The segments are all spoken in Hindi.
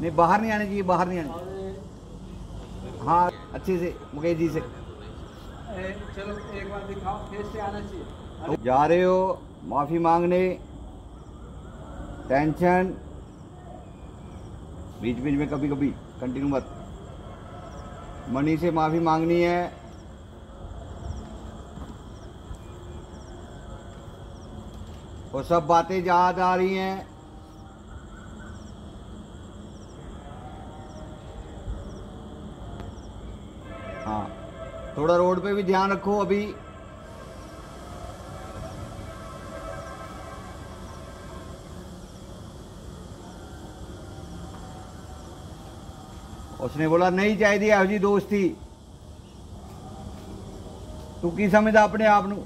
नहीं, बाहर नहीं आने चाहिए, बाहर नहीं आने हाँ अच्छे से, मुकेश जी से। चलो एक बार दिखाओ से आना चाहिए जा रहे हो, माफ़ी मांगने टेंशन बीच बीच में कभी कभी कंटिन्यू मत। मनी से माफ़ी मांगनी है। वो सब बातें याद आ रही हैं। हाँ थोड़ा रोड पे भी ध्यान रखो अभी उसने बोला नहीं चाहिए ਇਹੋ ਜੀ ਦੋਸਤੀ ਤੂੰ ਕੀ ਸਮਝਦਾ ਆਪਣੇ ਆਪ ਨੂੰ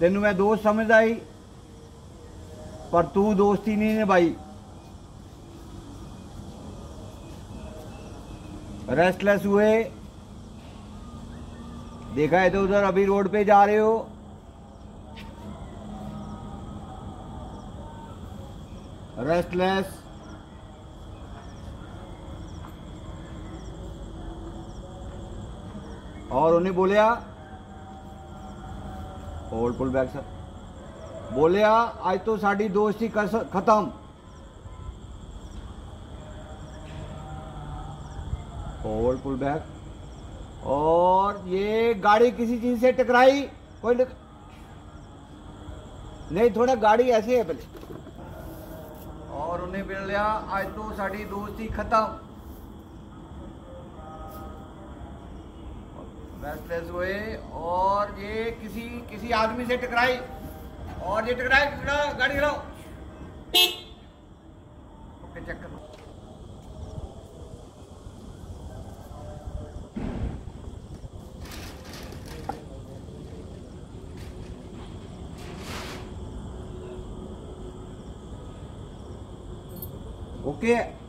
ਤੈਨੂੰ ਮੈਂ ਦੋਸਤ ਸਮਝਦਾ ਹੀ ਪਰ ਤੂੰ ਦੋਸਤੀ ਨਹੀਂ ਨਿਭਾਈ रेस्टलेस हुए। देखा है तो उधर अभी रोड पे जा रहे हो। रेस्टलेस और उन्हें बोलिया होल्ड पुल बैक सर बोलिया, आज तो साड़ी दोस्ती खत्म। होल्ड पुल बैक और ये गाड़ी किसी चीज़ से टकराई, कोई टक... नहीं, थोड़ा गाड़ी ऐसे है पहले। और उन्हें मिल लिया, आज तो साड़ी दोस्ती खत्म। हुए, और ये किसी किसी आदमी से टकराई। और ये टकराई गाड़ी चलाओ। OK。